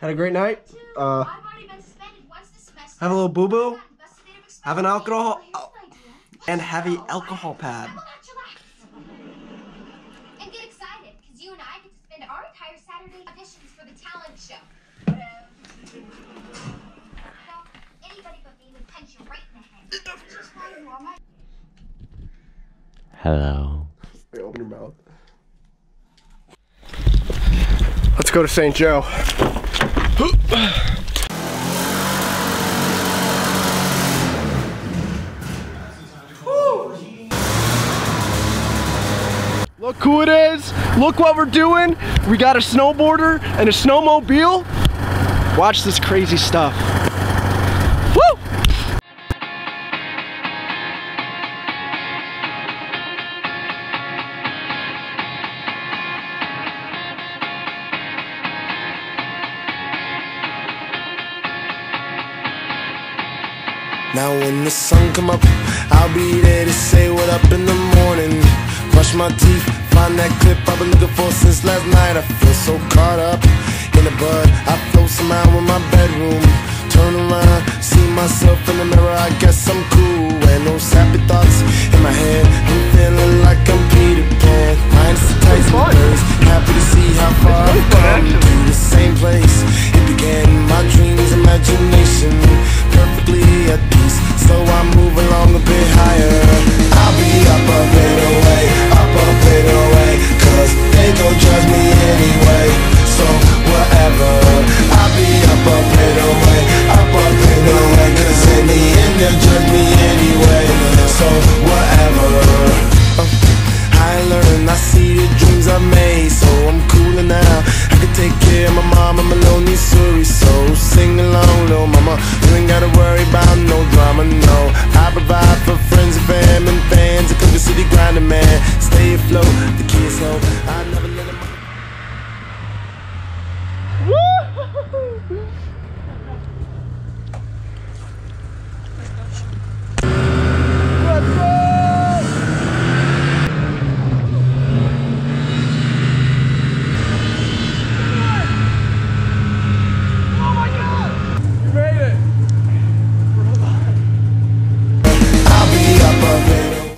Had a great night. Uh, I've already been suspended once this semester. have a little boo boo Have an alcohol- Oh, and heavy alcohol pad. How about you laugh? And get excited, because you and I get to spend our entire Saturday auditions for the talent show. Well, anybody but me would punch you right in the head. Just why you are my Hello. Wait, open your mouth. Let's go to St. Joe. Look who it is. Look what we're doing. We got a snowboarder and a snowmobile. Watch this crazy stuff. Now when the sun come up, I'll be there to say what up in the morning. Brush my teeth, find that clip I've been looking for since last night. I feel so caught up in the bud. I float somehow in my bedroom. Turn around, see myself in the mirror. I guess I'm cool. And those happy thoughts in my head. I'm feeling like about no drama, no. I provide for friends and fam and fans, a Cooper City grinding man. Stay afloat, the